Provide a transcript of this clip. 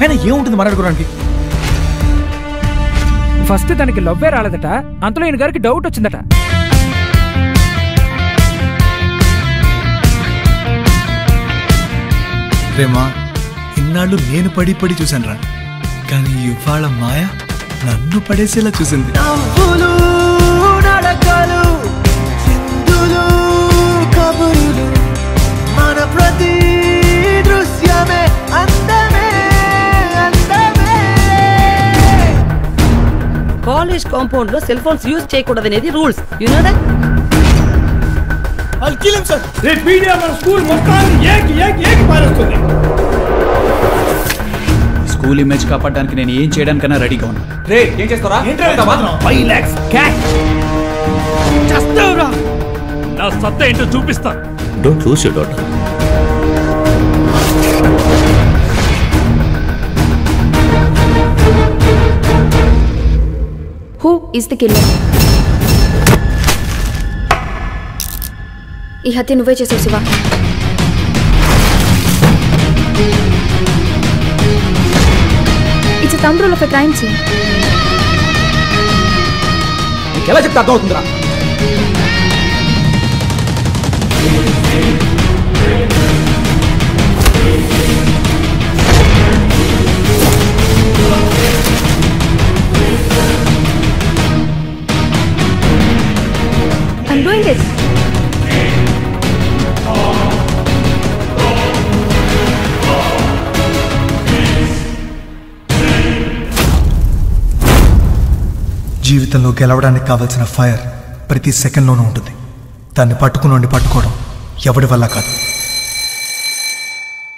అయినా ఏముంటుంది మాట్లాడుకోవడానికి? ఫస్ట్ తనకి లవ్వే రాలేదట అంతలో ఈయన గారికి డౌట్ వచ్చిందట. రేమా ఇన్నాళ్ళు నేను పడి పడి చూశాను రా కానీ ఇవాళ మాయ నన్ను పడేసేలా చూసింది. కాలేజ్ కాంపౌండ్లో సెల్ ఫోన్స్ యూజ్ చేయకూడదు అనేది రూల్స్ యు నో దట్ రేపు మీడియా మన స్కూల్ మొత్తాన్ని ఏకి ఏకి ఏకి పారేస్తుంది. స్కూల్ ఇమేజ్ కాపాడడానికి నేను ఏం చేయడానికైనా రెడీగా ఉన్నా. రే ఏం చేస్తారా ఫైవ్ లాక్స్ క్యాష్ చేస్తావురా? నా సత్తా ఏంటో చూపిస్తా. Don't lose your daughter who is the killer ఈ హత్య నువ్వే చేసావు Shiva. It's thumb rule of a crime scene ఎలా చెప్తే అర్థం I'm doing డూయింగ్ జీవితంలో గెలవడానికి కావాల్సిన ఫైర్ ప్రతి సెకండ్లోనూ ఉంటుంది. దాన్ని పట్టుకుని పట్టుకోవడం ఎవడి వల్ల కాదు.